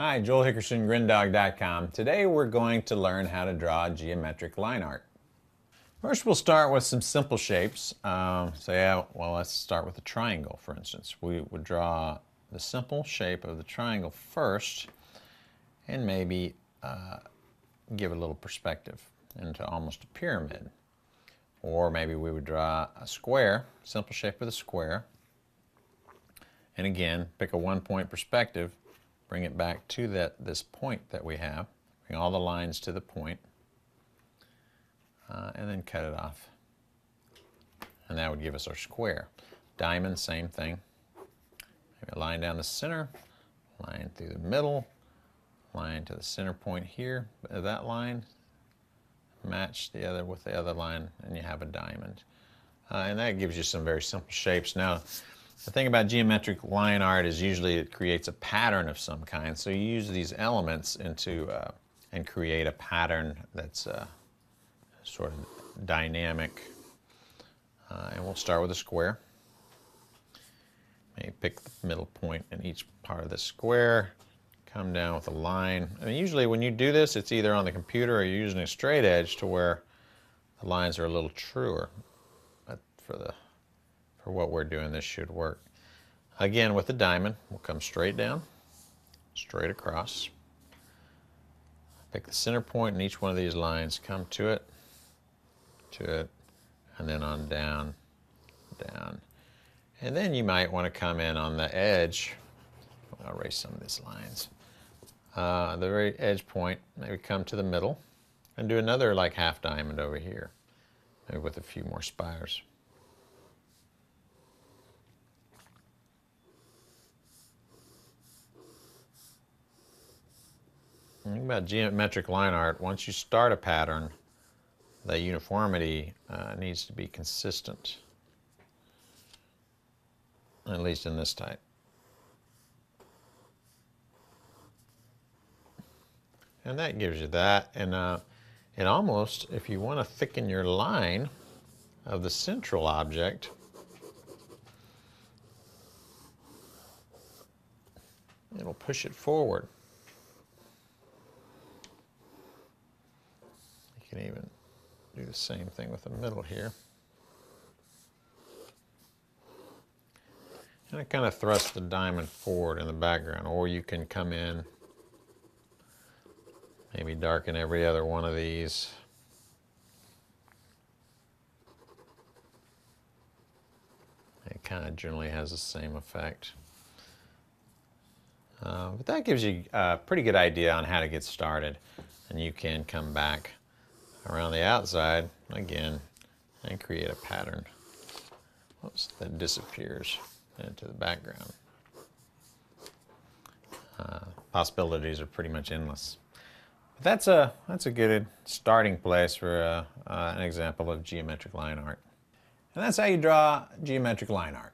Hi, Joel Hickerson, GrinDog.com. Today we're going to learn how to draw geometric line art. First we'll start with some simple shapes. Um, so yeah, well let's start with a triangle for instance. We would draw the simple shape of the triangle first and maybe uh, give a little perspective into almost a pyramid. Or maybe we would draw a square, simple shape of the square. And again, pick a one point perspective bring it back to that this point that we have, bring all the lines to the point, uh, and then cut it off. And that would give us our square. Diamond, same thing. Maybe a line down the center, line through the middle, line to the center point here. That line match the other with the other line, and you have a diamond. Uh, and that gives you some very simple shapes. Now, the thing about geometric line art is usually it creates a pattern of some kind. So you use these elements into uh, and create a pattern that's uh, sort of dynamic. Uh, and we'll start with a square. Maybe pick the middle point in each part of the square. Come down with a line. I mean, usually when you do this, it's either on the computer or you're using a straight edge to where the lines are a little truer. But for the for what we're doing, this should work. Again, with the diamond, we'll come straight down, straight across. Pick the center point in each one of these lines, come to it, to it, and then on down, down. And then you might want to come in on the edge. I'll erase some of these lines. Uh, the very edge point, maybe come to the middle and do another like half diamond over here, maybe with a few more spires. Think about geometric line art. Once you start a pattern, the uniformity uh, needs to be consistent, at least in this type. And that gives you that. And uh, it almost, if you want to thicken your line of the central object, it'll push it forward. Can even do the same thing with the middle here. And I kind of thrust the diamond forward in the background, or you can come in, maybe darken every other one of these. It kind of generally has the same effect. Uh, but that gives you a pretty good idea on how to get started. And you can come back around the outside again and create a pattern Oops, that disappears into the background. Uh, possibilities are pretty much endless. But that's a, that's a good starting place for uh, uh, an example of geometric line art. And that's how you draw geometric line art.